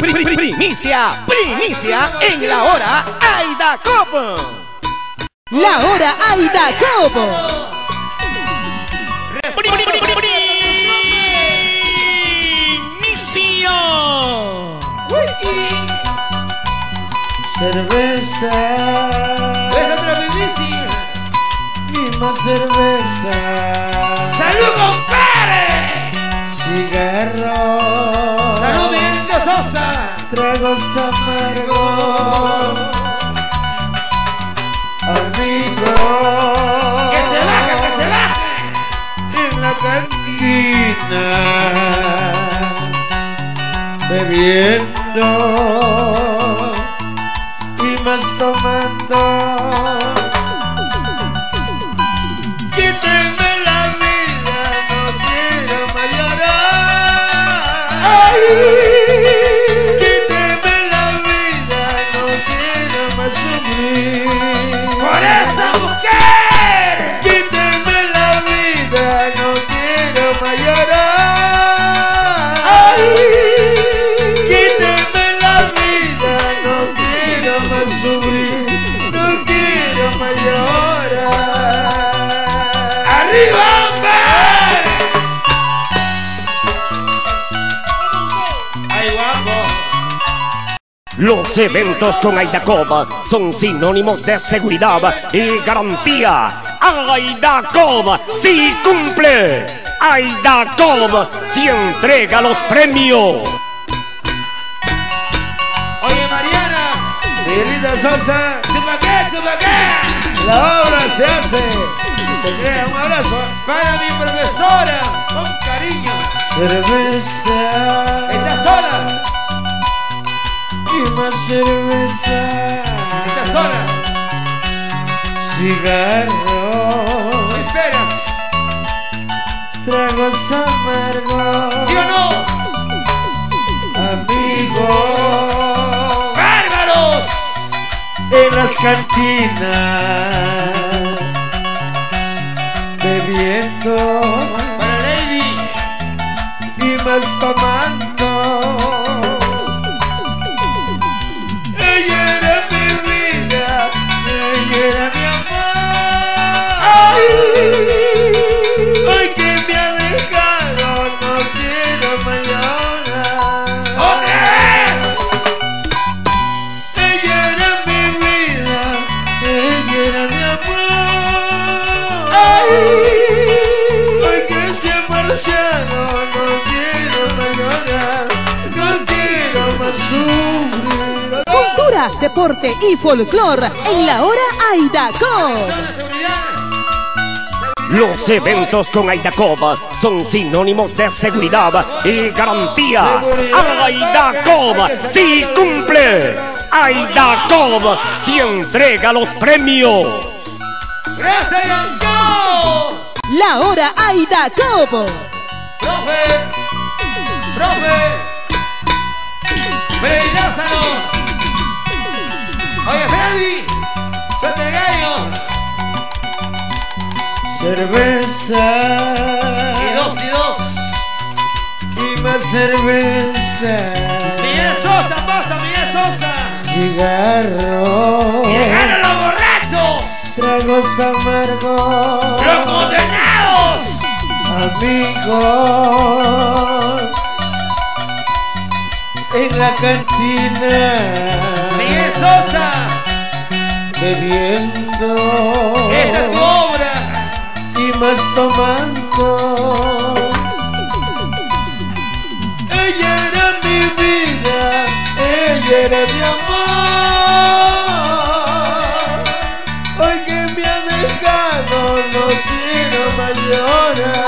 primicia, primicia en la hora Aida Copo. La hora Aida Copo. Cerveza. Es otra primicia. Misma cerveza. ¡Salud, compadre! Cigarro. Tragos amargos. Amigo. ¡Que se baje, que se baje! En la cantina. Bebiendo. Y más tomando. Los eventos con Aidacob son sinónimos de seguridad y garantía. Aidacob sí cumple. Aidacob sí entrega los premios. Oye, Mariana, Miguelita Sosa, ¿supa qué, supa qué? la obra se hace, se crea un abrazo. Para mi profesora, con cariño. Cerveza, ¿Estás sola? ¿Estás sola? Cigarro, tragos amargos, ¿Sí o no? amigos, ¡Bárbaros! en las cantinas, bebiendo Para Lady. y más tomando. Era mi amor. Hoy que me ha dejado, no quiero llorar. ¡Otra vez! Ella era mi vida, ella era mi amor. Hoy que se ha marchado, no quiero llorar, no quiero más. Cultura, deporte y folclor en la hora Aida Copo. ¡Zona seguridad! Los eventos con Aidacob son sinónimos de seguridad y garantía. Aidacob sí cumple. Aidacob sí entrega los premios. La hora Aida Copo. ¡Profe! ¡Profe! ¡Oye, Freddy! ¡Suelta el gallo! Cerveza Y dos y dos. y más cerveza. Miguel Sosa, pasa, Miguel Sosa. Cigarro, ¡Llegaron los borrachos! tragos amargos, ¡Los condenados! amigos en la cantina Miguel Sosa, bebiendo esta es tu obra. y más tomando. Ella era mi vida, ella era mi amor. Hoy que me ha dejado, no quiero más llorar.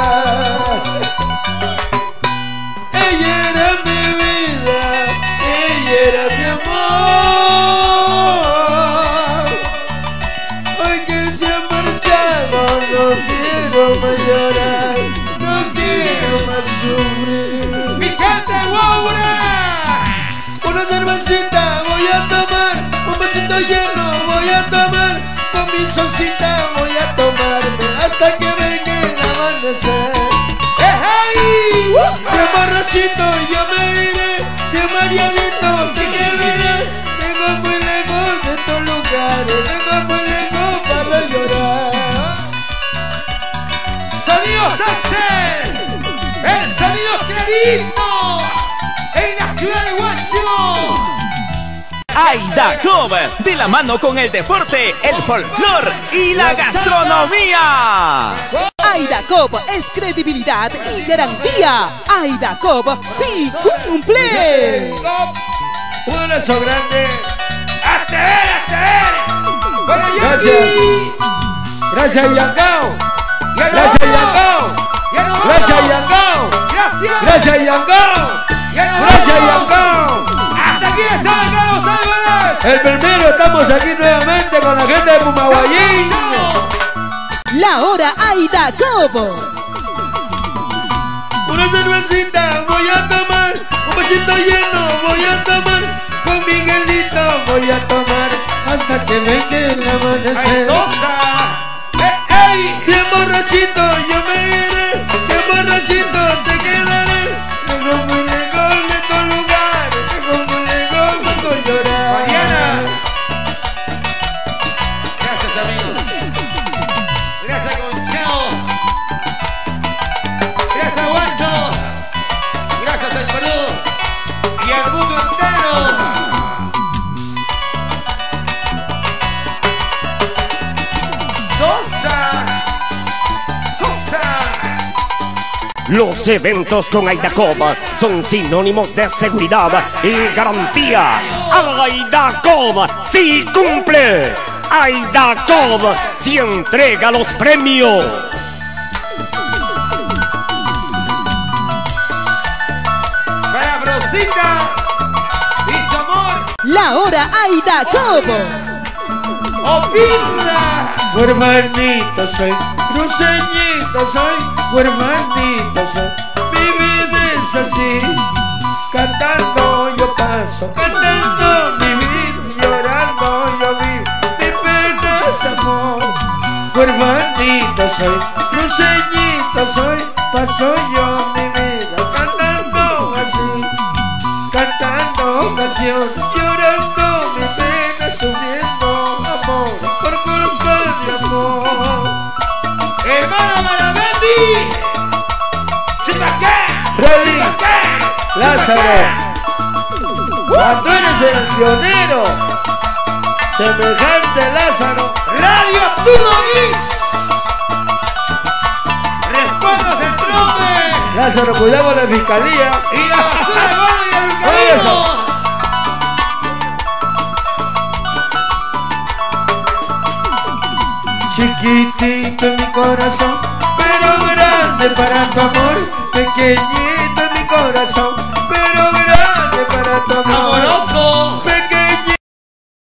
voy a tomarme hasta que venga el amanecer. ¡Eh, ¡Ey! ¡Qué borrachito yo me iré! ¡Qué mareadito que veré! Vengo muy lejos de estos lugares, vengo muy lejos para llorar. ¡Sonido Sánchez! ¡El sonido clarito! Aida Cobb, de la mano con el deporte, el folclor y la gastronomía. Aida Cop es credibilidad y garantía. Aida Cop sí cumple. Un abrazo grande. ¡Hasta ver, hasta ver! Gracias. Gracias, Yangao. Gracias. Yangao. Gracias. Yangao. Gracias. Yangao. Gracias. Yangao. El primero, estamos aquí nuevamente con la gente de Pumaguayín. La hora Aida Cop. Una cervecita voy a tomar, un vasito lleno voy a tomar, con Miguelito voy a tomar, hasta que venga el ¡Ay, amanecer. Y al mundo entero. Los eventos con Aidacoba son sinónimos de seguridad y garantía. Aidacoba sí cumple. Aidacoba sí entrega los premios. La hora Aida Cop. Opirra. Huermanito soy, cruceñito soy, huermanito soy, mi vida así, cantando yo paso, cantando mi vida, llorando yo vivo, mi pena es amor. Huermanito soy, cruceñito soy, paso yo mi vida, cantando así, cantando canción, Lázaro, cuando eres el pionero, semejante Lázaro, Radio Arturo Mix. Respaldos en trompe. Lázaro, cuidado con la fiscalía. Y la basura de barro y el. Chiquitito en mi corazón, pero grande para tu amor. Pequeñito en mi corazón, Amoroso.